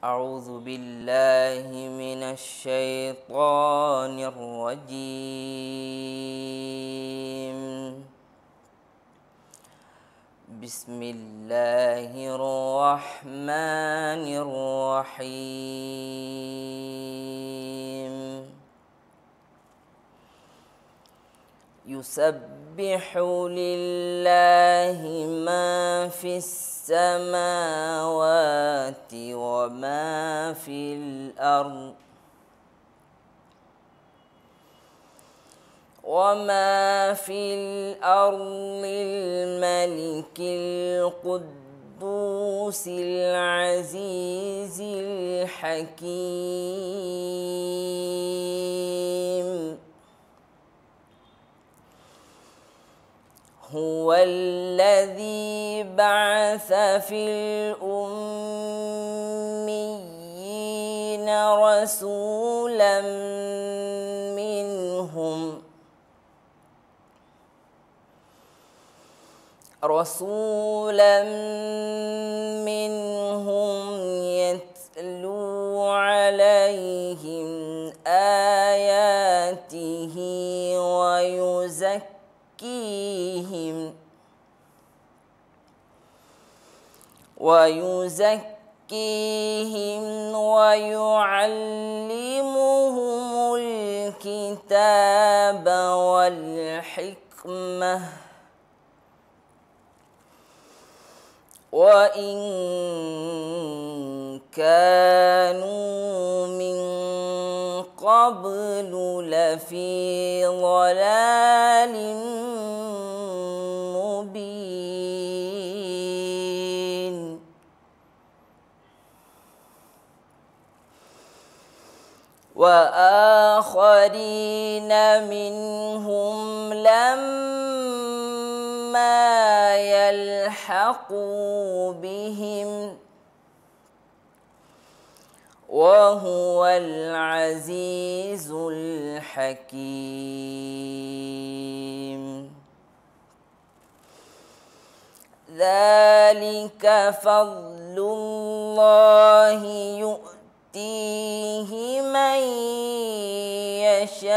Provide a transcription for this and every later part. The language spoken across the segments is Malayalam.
أعوذ بالله من الشيطان الرجيم. بسم الله الرحمن الرحيم. يسبح لله ما في السماوات وما في الأرض وما في الأرض الملك القدوس العزيز الحكيم. هو الذي بعث في الأميين رسولا منهم. رسولا منهم يتلو عليهم آياته ويزكيهم ويزكيهم ويعلمهم الكتاب والحكمة. وإن كانوا من قبل لفي ضلال مبين وآخرين منهم لما يلحقوا بهم وهو العزيز الحكيم. ذلك فضل الله يؤتيه من يشاء.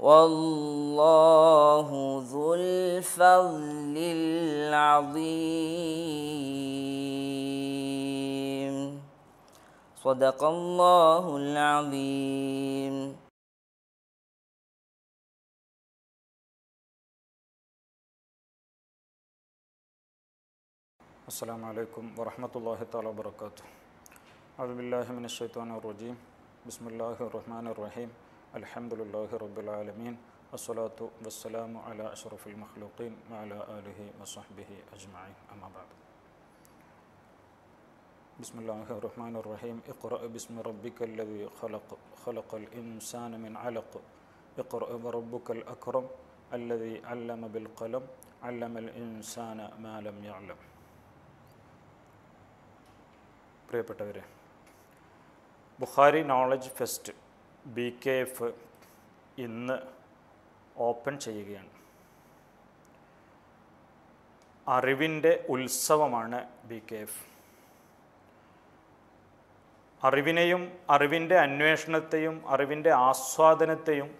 والله ذو الفضل العظيم. صدق الله العظيم. السلام عليكم ورحمة الله تعالى وبركاته. أعوذ بالله من الشيطان الرجيم. بسم الله الرحمن الرحيم. الحمد لله رب العالمين. والصلاة والسلام على أشرف المخلوقين وعلى آله وصحبه أجمعين. أما بعد. بسم الله الرحمن الرحيم. اقرأ باسم ربك الذي خلق خلق الإنسان من علق. اقرأ وربك الأكرم الذي علم بالقلم. علم الإنسان ما لم يعلم. പ്രിയപ്പെട്ടവരെ Bukhari knowledge fest B K F ഇന്ന് ഓപ്പൺ ചെയ്യുകയാണ്. അറിവിന്റെ ഉത്സവമാണ് ബി കെ എഫ് അറിവിനെയും അറിവിന്റെ അന്വേഷണത്തെയും അറിവിന്റെ ആസ്വാദനത്തെയും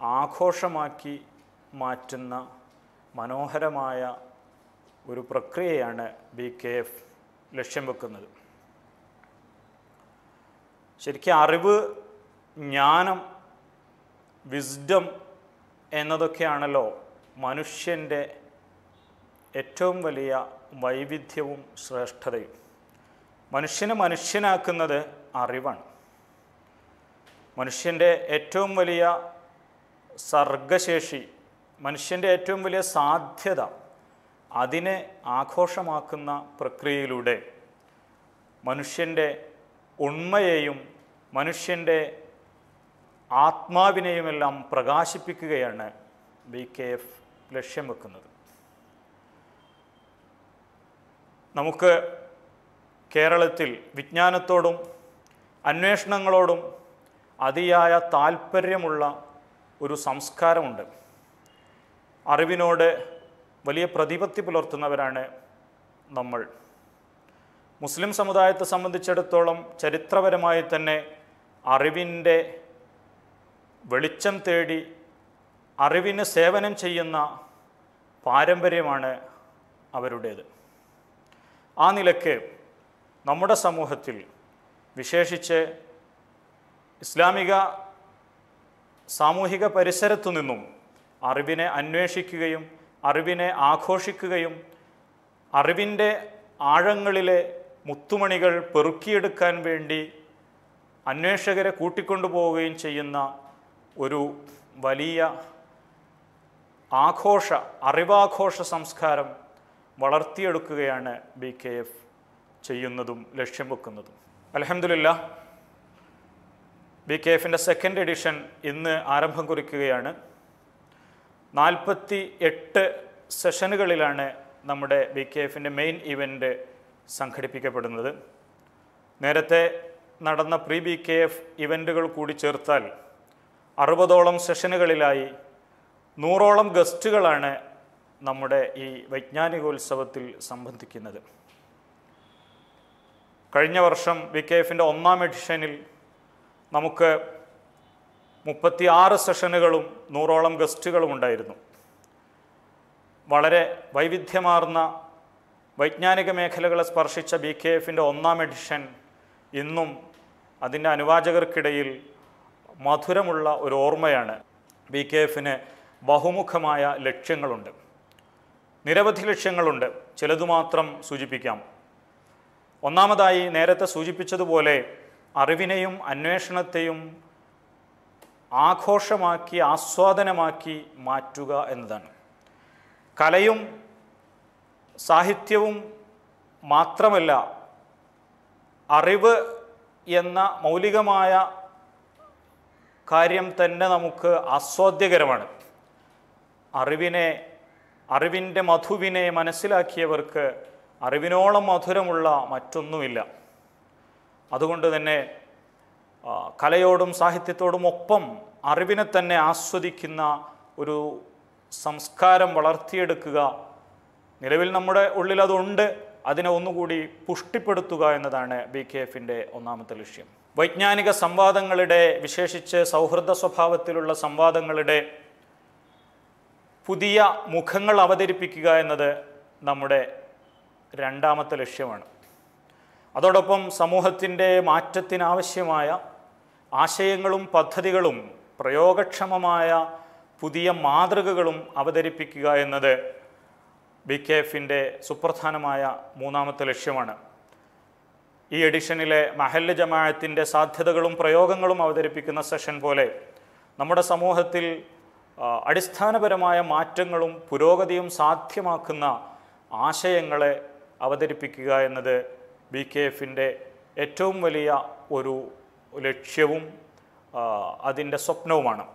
ആഘോഷമാക്കി മാറ്റുന്ന മനോഹരമായ ഒരു പ്രക്രിയയാണ് ബി കെ എഫ് ലക്ഷ്യം വെക്കുന്നത്. ശരിക്കും അറിവ് ജ്ഞാനം വിസ്ഡം എന്നതൊക്കെയാണല്ലോ മനുഷ്യന്റെ ഏറ്റവും വലിയ വൈവിധ്യവും ശ്രേഷ്ഠതയും. മനുഷ്യനെ മനുഷ്യനാക്കുന്നത് അറിവാണ്. മനുഷ്യന്റെ ഏറ്റവും വലിയ സർഗശേഷി മനുഷ്യന്റെ ഏറ്റവും വലിയ സാധ്യത അതിനെ ആഘോഷമാക്കുന്ന പ്രക്രിയയിലൂടെ മനുഷ്യന്റെ ഉണ്മയെയും മനുഷ്യന്റെ ആത്മാവിനെയുമെല്ലാം പ്രകാശിപ്പിക്കുകയാണ് ബി കെ എഫ് ലക്ഷ്യം വെക്കുന്നത്. നമുക്ക് കേരളത്തിൽ വിജ്ഞാനത്തോടും അന്വേഷണങ്ങളോടും അതിയായ താല്പര്യമുള്ള ഒരു സംസ്കാരമുണ്ട്. അറിവിനോട് വലിയ പ്രതിപത്തി പുലർത്തുന്നവരാണ് നമ്മൾ. മുസ്ലിം സമുദായത്തെ സംബന്ധിച്ചിടത്തോളം ചരിത്രപരമായി തന്നെ അറിവിന്റെ വെളിച്ചം തേടി അറിവിന് സേവനം ചെയ്യുന്ന പാരമ്പര്യമാണ് അവരുടേത്. ആ നിലയ്ക്ക് നമ്മുടെ സമൂഹത്തിൽ വിശേഷിച്ച് ഇസ്ലാമിക സാമൂഹിക പരിസരത്തു നിന്നും അറിവിനെ അന്വേഷിക്കുകയും അറിവിനെ ആഘോഷിക്കുകയും അറിവിന്റെ ആഴങ്ങളിലെ മുത്തുമണികൾ പെറുക്കിയെടുക്കാൻ വേണ്ടി അന്വേഷകരെ കൂട്ടിക്കൊണ്ടുപോവുകയും ചെയ്യുന്ന ഒരു വലിയ ആഘോഷ അറിവാഘോഷ സംസ്കാരം വളർത്തിയെടുക്കുകയാണ് ബി കെ എഫ് ചെയ്യുന്നതും ലക്ഷ്യം വെക്കുന്നതും. അലഹമില്ല ബി കെ എഫിന്റെ സെക്കൻഡ് എഡിഷൻ ഇന്ന് ആരംഭം കുറിക്കുകയാണ്. നാൽപ്പത്തി എട്ട് സെഷനുകളിലാണ് നമ്മുടെ ബി കെ എഫിന്റെ മെയിൻ ഇവന്റ് സംഘടിപ്പിക്കപ്പെടുന്നത്. നേരത്തെ നടന്ന പ്രീ ബി കെ എഫ് ഇവന്റുകൾ കൂടി ചേർത്താൽ അറുപതോളം സെഷനുകളിലായി നൂറോളം ഗസ്റ്റുകളാണ് നമ്മുടെ ഈ വൈജ്ഞാനികോത്സവത്തിൽ സംബന്ധിക്കുന്നത്. കഴിഞ്ഞ വർഷം വി കെ എഫിന്റെ ഒന്നാം എഡിഷനിൽ നമുക്ക് മുപ്പത്തി ആറ് സെഷനുകളും നൂറോളം ഗസ്റ്റുകളും ഉണ്ടായിരുന്നു. വളരെ വൈവിധ്യമാർന്ന വൈജ്ഞാനിക മേഖലകളെ സ്പർശിച്ച ബി കെ എഫിന്റെ ഒന്നാം എഡിഷൻ ഇന്നും അതിന്റെ അനുവാചകർക്കിടയിൽ മധുരമുള്ള ഒരു ഓർമ്മയാണ്. ബി കെ എഫിന് ബഹുമുഖമായ ലക്ഷ്യങ്ങളുണ്ട്. നിരവധി ലക്ഷ്യങ്ങളുണ്ട്. ചിലതു മാത്രം സൂചിപ്പിക്കാം. ഒന്നാമതായി നേരത്തെ സൂചിപ്പിച്ചതുപോലെ അറിവിനെയും അന്വേഷണത്തെയും ആഘോഷമാക്കി ആസ്വാദനമാക്കി മാറ്റുക എന്നതാണ്. കലയും സാഹിത്യവും മാത്രമല്ല അറിവ് എന്ന മൗലികമായ കാര്യം തന്നെ നമുക്ക് ആസ്വാദ്യകരമാണ്. അറിവിനെ അറിവിന്റെ മധുവിനെ മനസ്സിലാക്കിയവർക്ക് അറിവിനോളം മധുരമുള്ള മറ്റൊന്നുമില്ല. അതുകൊണ്ട് തന്നെ കലയോടും സാഹിത്യത്തോടും ഒപ്പം അറിവിനെ തന്നെ ആസ്വദിക്കുന്ന ഒരു സംസ്കാരം വളർത്തിയെടുക്കുക. നിലവിൽ നമ്മുടെ ഉള്ളിൽ അതുണ്ട്. അതിനെ ഒന്നുകൂടി പുഷ്ടിപ്പെടുത്തുക എന്നതാണ് ബി കെ എഫിന്റെ ഒന്നാമത്തെ ലക്ഷ്യം. വൈജ്ഞാനിക സംവാദങ്ങളുടെ വിശേഷിച്ച് സൗഹൃദ സ്വഭാവത്തിലുള്ള സംവാദങ്ങളുടെ പുതിയ മുഖങ്ങൾ അവതരിപ്പിക്കുക എന്നത് നമ്മുടെ രണ്ടാമത്തെ ലക്ഷ്യമാണ്. അതോടൊപ്പം സമൂഹത്തിന്റെ മാറ്റത്തിനാവശ്യമായ ആശയങ്ങളും പദ്ധതികളും പ്രയോഗക്ഷമമായ പുതിയ മാതൃകകളും അവതരിപ്പിക്കുക എന്നത് ബി കെ എഫിന്റെ സുപ്രധാനമായ മൂന്നാമത്തെ ലക്ഷ്യമാണ്. ഈ എഡിഷനിലെ മഹല്ല് ജമാഅത്തിന്റെ സാധ്യതകളും പ്രയോഗങ്ങളും അവതരിപ്പിക്കുന്ന സെഷൻ പോലെ നമ്മുടെ സമൂഹത്തിൽ അടിസ്ഥാനപരമായ മാറ്റങ്ങളും പുരോഗതിയും സാധ്യമാക്കുന്ന ആശയങ്ങളെ അവതരിപ്പിക്കുക എന്നത് ബി കെ എഫിന്റെ ഏറ്റവും വലിയ ഒരു ലക്ഷ്യവും അതിന്റെ സ്വപ്നവുമാണ്.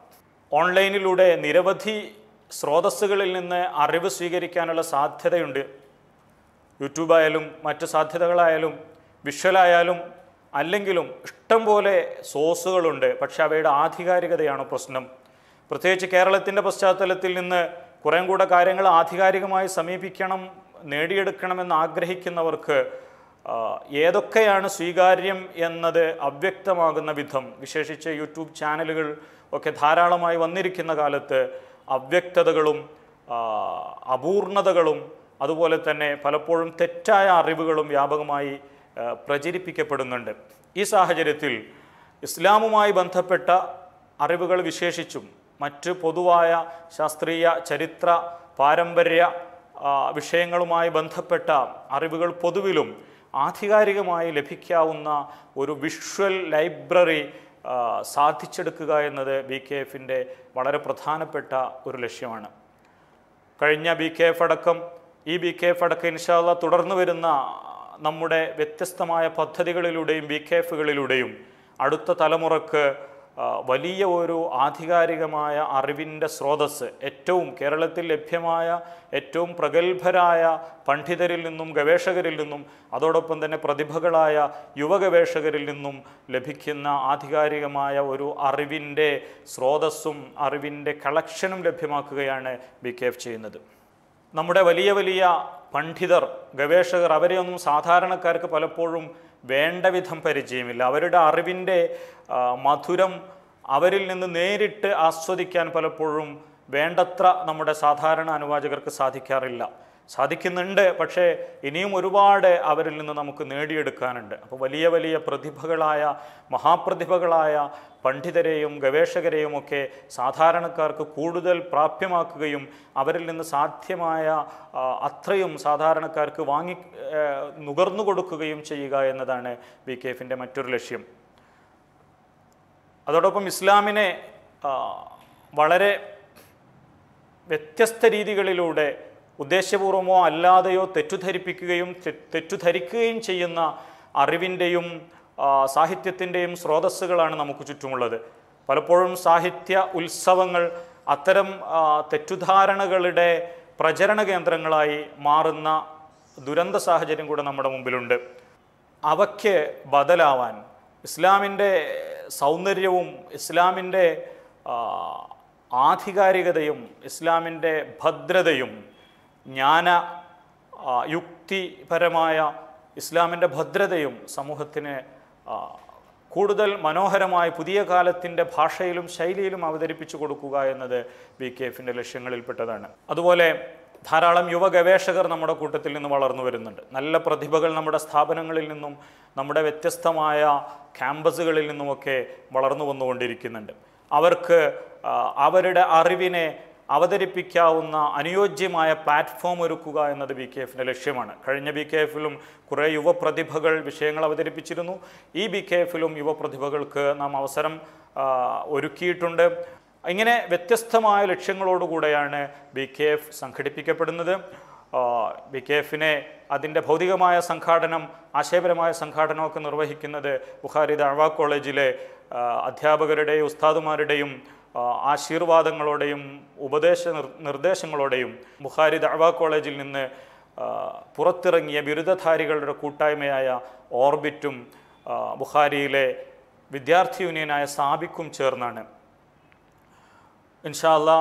ഓൺലൈനിലൂടെ നിരവധി സ്രോതസ്സുകളിൽ നിന്ന് അറിവ് സ്വീകരിക്കാനുള്ള സാധ്യതയുണ്ട്. യൂട്യൂബായാലും മറ്റ് സാധ്യതകളായാലും വിഷ്വലായാലും അല്ലെങ്കിലും ഇഷ്ടംപോലെ സോഴ്സുകളുണ്ട്. പക്ഷെ അവയുടെ ആധികാരികതയാണ് പ്രശ്നം. പ്രത്യേകിച്ച് കേരളത്തിന്റെ പശ്ചാത്തലത്തിൽ നിന്ന് കുറേ കൂടെ കാര്യങ്ങൾ ആധികാരികമായി സമീപിക്കണം നേടിയെടുക്കണമെന്ന് ആഗ്രഹിക്കുന്നവർക്ക് ഏതൊക്കെയാണ് സ്വീകാര്യം എന്നത് അവ്യക്തമാകുന്ന വിധം വിശേഷിച്ച് യൂട്യൂബ് ചാനലുകൾ ഒക്കെ ധാരാളമായി വന്നിരിക്കുന്ന കാലത്ത് അവ്യക്തതകളും അപൂർണതകളും അതുപോലെ തന്നെ പലപ്പോഴും തെറ്റായ അറിവുകളും വ്യാപകമായി പ്രചരിപ്പിക്കപ്പെടുന്നുണ്ട്. ഈ സാഹചര്യത്തിൽ ഇസ്ലാമുമായി ബന്ധപ്പെട്ട അറിവുകൾ വിശേഷിച്ചും മറ്റ് പൊതുവായ ശാസ്ത്രീയ ചരിത്ര പാരമ്പര്യ വിഷയങ്ങളുമായി ബന്ധപ്പെട്ട അറിവുകൾ പൊതുവിലും ആധികാരികമായി ലഭിക്കാവുന്ന ഒരു വിഷ്വൽ ലൈബ്രറി സാധിച്ചെടുക്കുക എന്നത് ബി കെ എഫിന്റെ വളരെ പ്രധാനപ്പെട്ട ഒരു ലക്ഷ്യമാണ്. കഴിഞ്ഞ ബി കെ എഫ് അടക്കം ഈ ബി കെ എഫ് അടക്കം ഇൻഷാല്ല തുടർന്നു വരുന്ന നമ്മുടെ വ്യത്യസ്തമായ പദ്ധതികളിലൂടെയും ബി കെ എഫുകളിലൂടെയും അടുത്ത തലമുറയ്ക്ക് വലിയ ഒരു ആധികാരികമായ അറിവിന്റെ സ്രോതസ് ഏറ്റവും കേരളത്തിൽ ലഭ്യമായ ഏറ്റവും പ്രഗത്ഭരായ പണ്ഡിതരിൽ നിന്നും ഗവേഷകരിൽ നിന്നും അതോടൊപ്പം തന്നെ പ്രതിഭകളായ യുവഗവേഷകരിൽ നിന്നും ലഭിക്കുന്ന ആധികാരികമായ ഒരു അറിവിന്റെ സ്രോതസ്സും അറിവിന്റെ കളക്ഷനും ലഭ്യമാക്കുകയാണ് ബി കെ എഫ് ചെയ്യുന്നത്. നമ്മുടെ വലിയ വലിയ പണ്ഡിതർ ഗവേഷകർ അവരെയൊന്നും സാധാരണക്കാർക്ക് പലപ്പോഴും വേണ്ട വിധം പരിചയമില്ല. അവരുടെ അറിവിന്റെ മധുരം അവരിൽ നിന്ന് നേരിട്ട് ആസ്വദിക്കാൻ പലപ്പോഴും വേണ്ടത്ര നമ്മുടെ സാധാരണ അനുവാചകർക്ക് സാധിക്കാറില്ല. സാധിക്കുന്നുണ്ട്. പക്ഷേ ഇനിയും ഒരുപാട് അവരിൽ നിന്ന് നമുക്ക് നേടിയെടുക്കാനുണ്ട്. അപ്പോൾ വലിയ വലിയ പ്രതിഭകളായ മഹാപ്രതിഭകളായ പണ്ഡിതരെയും ഗവേഷകരെയും ഒക്കെ സാധാരണക്കാർക്ക് കൂടുതൽ പ്രാപ്യമാക്കുകയും അവരിൽ നിന്ന് സാധ്യമായ അത്രയും സാധാരണക്കാർക്ക് വാങ്ങി നുകർന്നു കൊടുക്കുകയും ചെയ്യുക എന്നതാണ് ബി കെ എഫിന്റെ മറ്റൊരു ലക്ഷ്യം. അതോടൊപ്പം ഇസ്ലാമിനെ വളരെ വ്യത്യസ്ത രീതികളിലൂടെ ഉദ്ദേശ്യപൂർവമോ അല്ലാതെയോ തെറ്റുധരിപ്പിക്കുകയും തെറ്റുധരിക്കുകയും ചെയ്യുന്ന അറിവിന്റെയും സാഹിത്യത്തിന്റെയും സ്രോതസ്സുകളാണ് നമുക്ക് ചുറ്റുമുള്ളത്. പലപ്പോഴും സാഹിത്യ ഉത്സവങ്ങൾ അത്തരം തെറ്റുധാരണകളുടെ പ്രചരണ കേന്ദ്രങ്ങളായി മാറുന്ന ദുരന്ത സാഹചര്യം കൂടെ നമ്മുടെ മുമ്പിലുണ്ട്. അവയ്ക്ക് ബദലാവാൻ ഇസ്ലാമിന്റെ സൗന്ദര്യവും ഇസ്ലാമിന്റെ ആധികാരികതയും ഇസ്ലാമിന്റെ ഭദ്രതയും ജ്ഞാന യുക്തിപരമായ ഇസ്ലാമിന്റെ ഭദ്രതയും സമൂഹത്തിന് കൂടുതൽ മനോഹരമായി പുതിയ കാലത്തിന്റെ ഭാഷയിലും ശൈലിയിലും അവതരിപ്പിച്ചു കൊടുക്കുക എന്നത് ബി കെ എഫിന്റെ ലക്ഷ്യങ്ങളിൽപ്പെട്ടതാണ്. അതുപോലെ ധാരാളം യുവ ഗവേഷകർ നമ്മുടെ കൂട്ടത്തിൽ നിന്ന് വളർന്നു വരുന്നുണ്ട്. നല്ല പ്രതിഭകൾ നമ്മുടെ സ്ഥാപനങ്ങളിൽ നിന്നും നമ്മുടെ വ്യത്യസ്തമായ ക്യാമ്പസുകളിൽ നിന്നുമൊക്കെ വളർന്നു വന്നുകൊണ്ടിരിക്കുന്നുണ്ട്. അവർക്ക് അവരുടെ അറിവിനെ അവതരിപ്പിക്കാവുന്ന അനുയോജ്യമായ പ്ലാറ്റ്ഫോം ഒരുക്കുക എന്നത് ബി കെ എഫിന്റെ ലക്ഷ്യമാണ്. കഴിഞ്ഞ ബി കെ എഫിലും കുറേ യുവപ്രതിഭകൾ വിഷയങ്ങൾ അവതരിപ്പിച്ചിരുന്നു. ഈ ബി കെ എഫിലും യുവപ്രതിഭകൾക്ക് നാം അവസരം ഒരുക്കിയിട്ടുണ്ട്. ഇങ്ങനെ വ്യത്യസ്തമായ ലക്ഷ്യങ്ങളോടുകൂടെയാണ് ബി കെ എഫ് സംഘടിപ്പിക്കപ്പെടുന്നത്. ബി കെ എഫിനെ അതിന്റെ ഭൗതികമായ സംഘാടനം ആശയപരമായ സംഘാടനമൊക്കെ നിർവഹിക്കുന്നത് ബുഹാരി ദഴവ കോളേജിലെ അധ്യാപകരുടെയും ഉസ്താദുമാരുടെയും ആശീർവാദങ്ങളോടെയും ഉപദേശ നിർ നിർദ്ദേശങ്ങളോടെയും ബുഖാരി ദഅവ കോളേജിൽ നിന്ന് പുറത്തിറങ്ങിയ ബിരുദധാരികളുടെ കൂട്ടായ്മയായ ഓർബിറ്റും ബുഖാരിയിലെ വിദ്യാർത്ഥി യൂണിയനായ സാബിക്കും ചേർന്നാണ്. ഇൻഷാല്ല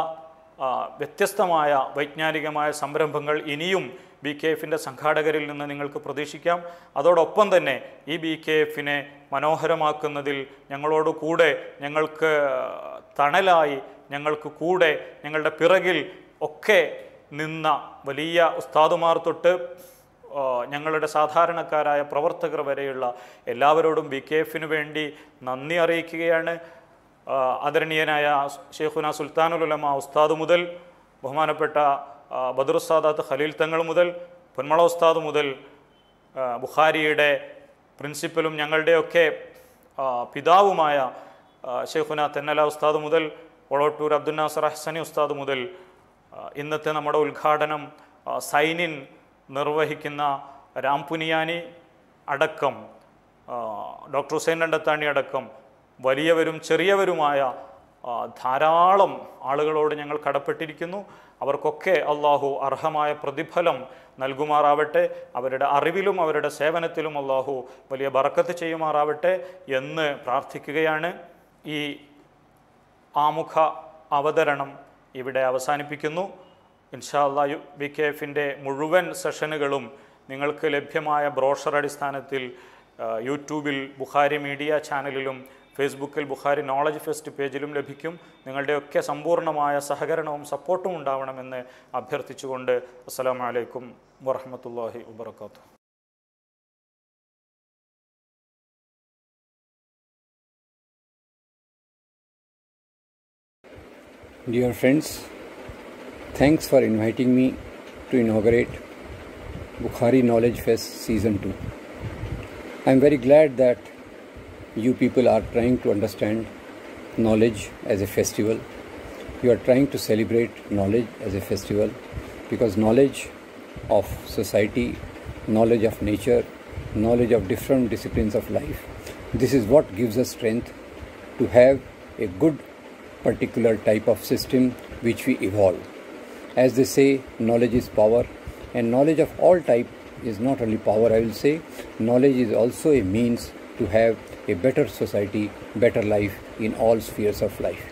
വ്യത്യസ്തമായ വൈജ്ഞാനികമായ സംരംഭങ്ങൾ ഇനിയും ബി കെ എഫിന്റെ സംഘാടകരിൽ നിന്ന് നിങ്ങൾക്ക് പ്രതീക്ഷിക്കാം. അതോടൊപ്പം തന്നെ ഈ ബി കെ എഫിനെ മനോഹരമാക്കുന്നതിൽ ഞങ്ങളോട് കൂടെ ഞങ്ങൾക്ക് തണലായി ഞങ്ങൾക്ക് കൂടെ ഞങ്ങളുടെ പിറകിൽ ഒക്കെ നിന്ന വലിയ ഉസ്താദുമാർ തൊട്ട് ഞങ്ങളുടെ സാധാരണക്കാരായ പ്രവർത്തകർ വരെയുള്ള എല്ലാവരോടും ബി കെ എഫിന് വേണ്ടി നന്ദി അറിയിക്കുകയാണ്. ആദരണീയനായ ഷെയ്ഖുന സുൽത്താനുലമ ഉസ്താദ് മുതൽ ബഹുമാനപ്പെട്ട ബദറുസ്താദാത്ത് ഖലീൽ തങ്ങൾ മുതൽ പൊന്മള ഉസ്താദ് മുതൽ ബുഖാരിയുടെ പ്രിൻസിപ്പലും ഞങ്ങളുടെയൊക്കെ പിതാവുമായ ഷെയ്ഖുന തെന്നല ഉസ്താദ് മുതൽ ഒളോട്ടൂർ അബ്ദുൽ നാസർ അഹ്സനി ഉസ്താദ് മുതൽ ഇന്നത്തെ നമ്മുടെ ഉദ്ഘാടനം സൈനിൻ നിർവഹിക്കുന്ന രാംപുനിയാനി അടക്കം ഡോക്ടർ ഹുസൈൻ രണ്ടത്താണി അടക്കം വലിയവരും ചെറിയവരുമായ ധാരാളം ആളുകളോട് ഞങ്ങൾ കടപ്പെട്ടിരിക്കുന്നു. അവർക്കൊക്കെ അള്ളാഹു അർഹമായ പ്രതിഫലം നൽകുമാറാവട്ടെ അവരുടെ അറിവിലും അവരുടെ സേവനത്തിലും അള്ളാഹു വലിയ ബറക്കത്ത് ചെയ്യുമാറാവട്ടെ എന്ന് പ്രാർത്ഥിക്കുകയാണ്. ഈ ആമുഖ അവതരണം ഇവിടെ അവസാനിപ്പിക്കുന്നു. ഇൻഷാല്ലാ ബി കെ എഫിന്റെ മുഴുവൻ സെഷനുകളും നിങ്ങൾക്ക് ലഭ്യമായ ബ്രോഷർ അടിസ്ഥാനത്തിൽ യൂട്യൂബിൽ ബുഖാരി മീഡിയ ചാനലിലും ഫേസ്ബുക്കിൽ ബുഖാരി നോളജ് ഫെസ്റ്റ് പേജിലും ലഭിക്കും നിങ്ങളുടെയൊക്കെ സമ്പൂർണമായ സഹകരണവും സപ്പോർട്ടും ഉണ്ടാവണമെന്ന് അഭ്യർത്ഥിച്ചുകൊണ്ട് അസ്സലാമു വലൈക്കും വറഹമത്തല്ലാഹി വബർക്കാത്തു Dear friends, thanks for inviting me to inaugurate Bukhari Knowledge Fest Season 2. I am very glad that you people are trying to understand knowledge as a festival. You are trying to celebrate knowledge as a festival because knowledge of society, knowledge of nature, knowledge of different disciplines of life, this is what gives us strength to have a good particular type of system which we evolve. As they say, knowledge is power, and knowledge of all type is not only power, I will say, knowledge is also a means to have a better society, better life in all spheres of life.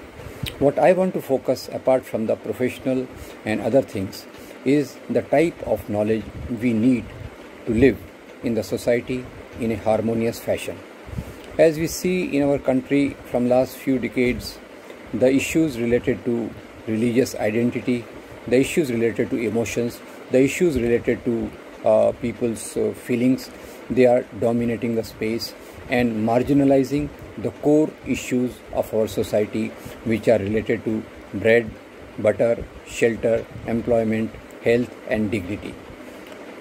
What I want to focus, apart from the professional and other things, is the type of knowledge we need to live in the society in a harmonious fashion. As we see in our country from last few decades, the issues related to religious identity, the issues related to emotions, the issues related to uh, people's uh, feelings, they are dominating the space and marginalizing the core issues of our society which are related to bread, butter, shelter, employment, health and dignity.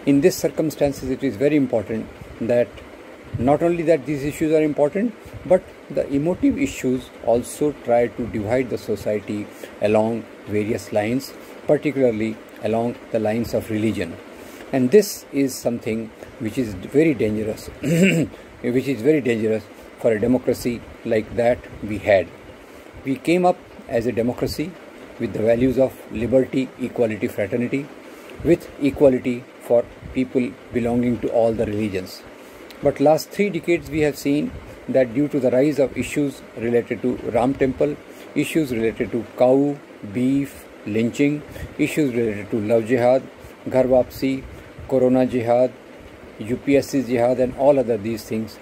In these circumstances it is very important that not only that these issues are important but the emotive issues also try to divide the society along various lines particularly along the lines of religion and this is something which is very dangerous which is very dangerous for a democracy like that we had. We came up as a democracy with the values of liberty equality fraternity with equality for people belonging to all the religions. But last 3 decades we have seen that due to the rise of issues related to ram temple issues related to cow beef lynching issues related to love jihad ghar corona jihad upsc jihad and all other these things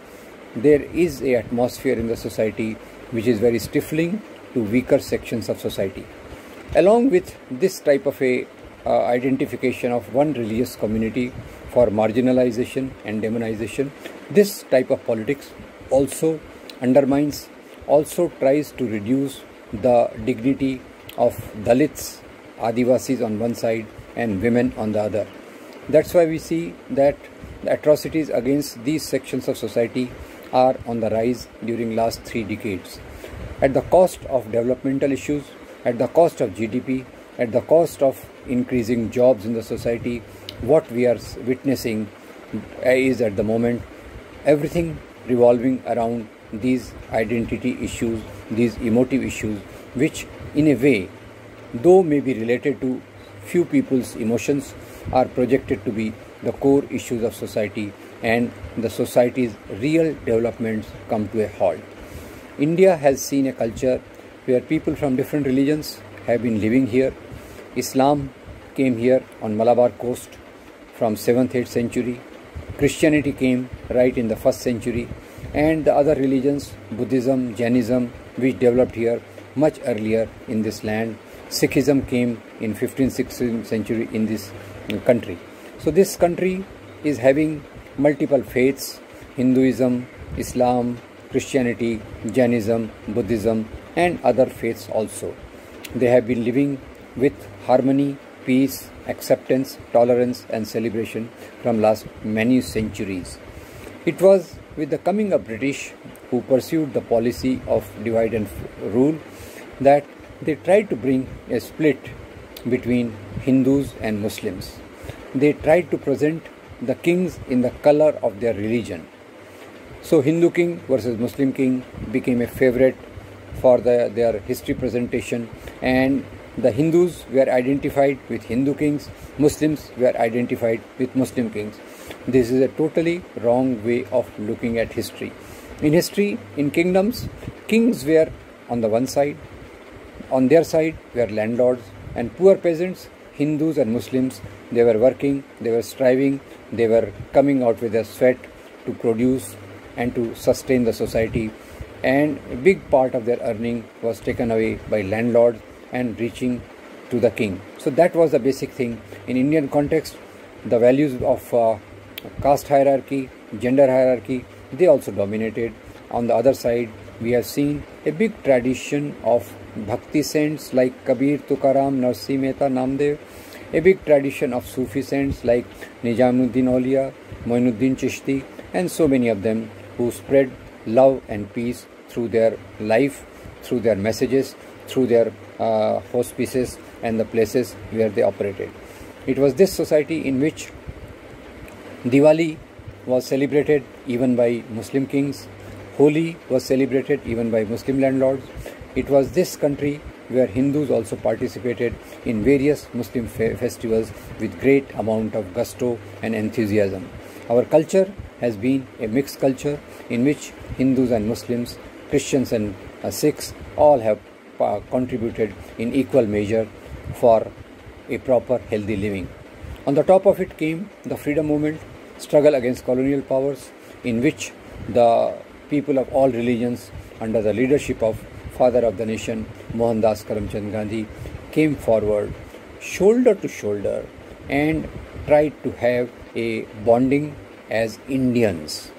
there is a atmosphere in the society which is very stifling to weaker sections of society. Along with this type of a uh, identification of one religious community for marginalization and demonization this type of politics also undermines also tries to reduce the dignity of dalits adivasis on one side and women on the other. That's why we see that the atrocities against these sections of society are on the rise during last 3 decades. At the cost of developmental issues at the cost of gdp at the cost of increasing jobs in the society what we are witnessing is at the moment everything revolving around these identity issues these emotive issues which in a way though may be related to few people's emotions are projected to be the core issues of society and the society's real developments come to a halt. India has seen a culture where people from different religions have been living here. Islam came here on Malabar coast from 7th 8th century. Christianity came right in the 1st century and the other religions Buddhism, Jainism which developed here much earlier in this land. Sikhism came in 15th 16th century in this uh, country. So this country is having multiple faiths Hinduism, Islam, Christianity, Jainism, Buddhism, and other faiths also. They have been living with harmony, peace, acceptance, tolerance, and celebration from last many centuries. It was with the coming of British who pursued the policy of divide and rule that they tried to bring a split between Hindus and Muslims. They tried to present the kings in the color of their religion. So Hindu king versus Muslim king became a favorite for the, their history presentation and the Hindus were identified with Hindu kings, Muslims were identified with Muslim kings. This is a totally wrong way of looking at history. In history, in kingdoms, kings were on the one side, on their side were landlords and poor peasants, Hindus and Muslims, they were working, they were striving, they were coming out with their sweat to produce and to sustain the society and a big part of their earning was taken away by landlords and reaching to the king. So that was the basic thing. In Indian context, the values of uh, caste hierarchy, gender hierarchy, they also dominated. On the other side, we have seen a big tradition of bhakti saints like Kabir, Tukaram, Narsi Mehta, Namdev, a big tradition of Sufi saints like Nijamuddin Aulia, Moinuddin Chishti, and so many of them who spread love and peace through their life, through their messages, through their uh, hospices and the places where they operated. It was this society in which Diwali was celebrated even by Muslim kings, Holi was celebrated even by Muslim landlords. It was this country where Hindus also participated in various Muslim fe- festivals with great amount of gusto and enthusiasm. Our culture has been a mixed culture in which Hindus and Muslims, Christians and uh, Sikhs all have uh, contributed in equal measure for a proper healthy living. On the top of it came the freedom movement, struggle against colonial powers, in which the people of all religions, under the leadership of father of the nation, Mohandas Karamchand Gandhi, came forward shoulder to shoulder and tried to have a bonding as Indians.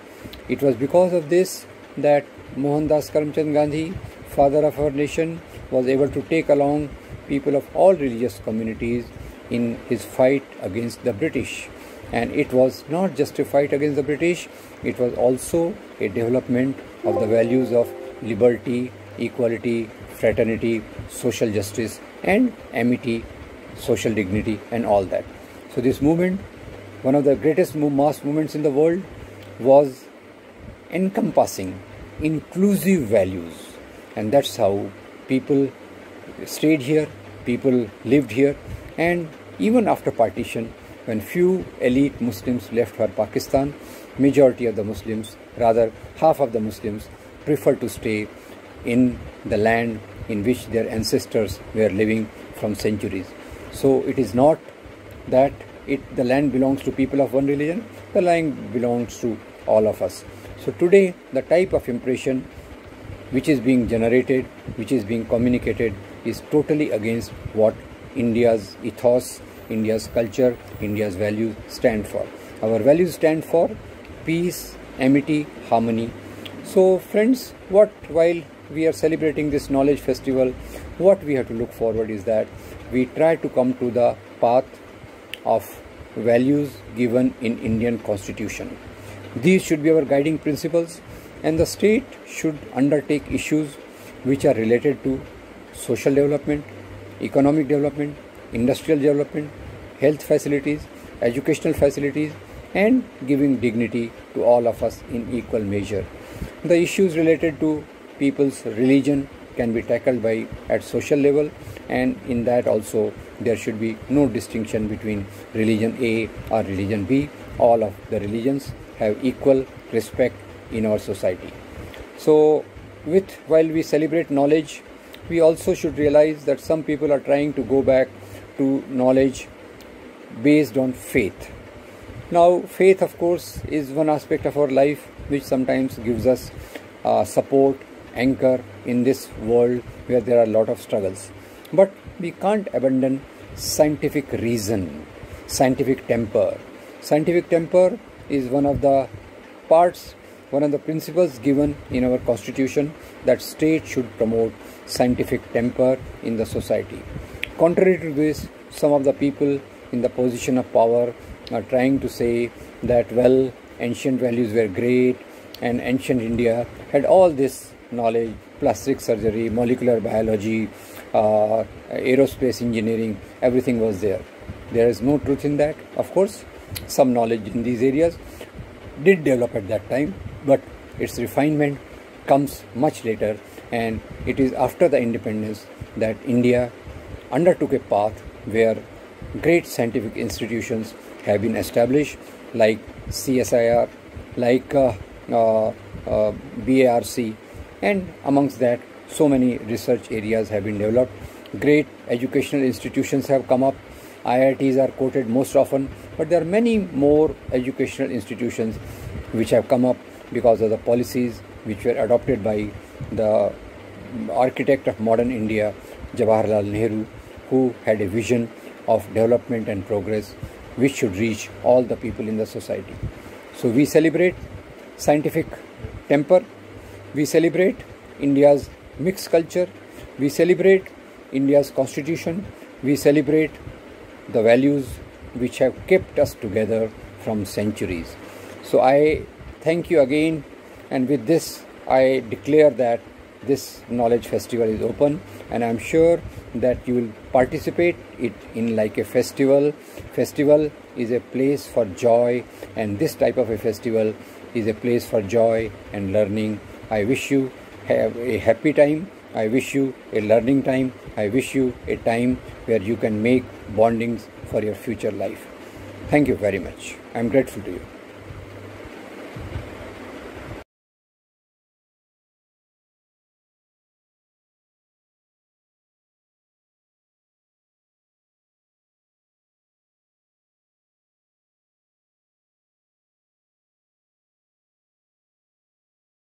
It was because of this that Mohandas Karamchand Gandhi, father of our nation, was able to take along people of all religious communities in his fight against the British. And it was not just a fight against the British, it was also a development of the values of liberty, equality, fraternity, social justice, and amity, social dignity, and all that. So, this movement, one of the greatest mass movements in the world, was encompassing inclusive values, and that's how people stayed here, people lived here, and even after partition, when few elite Muslims left for Pakistan, majority of the Muslims, rather half of the Muslims, preferred to stay in the land in which their ancestors were living from centuries. So it is not that it, the land belongs to people of one religion, the land belongs to all of us. So today, the type of impression which is being generated, which is being communicated, is totally against what India's ethos, India's culture, India's values stand for. Our values stand for peace, amity, harmony. So, friends, what while we are celebrating this knowledge festival, what we have to look forward is that we try to come to the path of values given in Indian constitution. These should be our guiding principles and the state should undertake issues which are related to social development, economic development, industrial development, health facilities, educational facilities, and giving dignity to all of us in equal measure. The issues related to people's religion can be tackled by at social level and in that also there should be no distinction between religion A or religion B. All of the religions have equal respect in our society. So with while we celebrate knowledge, we also should realize that some people are trying to go back to knowledge based on faith. Now, faith, of course, is one aspect of our life which sometimes gives us uh, support, anchor in this world where there are a lot of struggles. But we can't abandon scientific reason, scientific temper. Scientific temper is one of the parts, one of the principles given in our constitution that state should promote scientific temper in the society. Contrary to this, some of the people in the position of power are trying to say that well ancient values were great and ancient india had all this knowledge plastic surgery molecular biology uh, aerospace engineering everything was there. There is no truth in that. Of course some knowledge in these areas did develop at that time but its refinement comes much later and it is after the independence that india undertook a path where great scientific institutions have been established like CSIR, like uh, uh, uh, BARC, and amongst that, so many research areas have been developed. Great educational institutions have come up. IITs are quoted most often, but there are many more educational institutions which have come up because of the policies which were adopted by the architect of modern India, Jawaharlal Nehru, who had a vision of development and progress which should reach all the people in the society. So we celebrate scientific temper, we celebrate India's mixed culture, we celebrate India's constitution, we celebrate the values which have kept us together from centuries. So I thank you again, and with this, I declare that this knowledge festival is open, and I'm sure that you will participate it in like a festival. Festival is a place for joy, and this type of a festival is a place for joy and learning. I wish you have a happy time. I wish you a learning time. I wish you a time where you can make bondings for your future life. Thank you very much. I'm grateful to you.